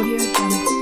Audio Jungle.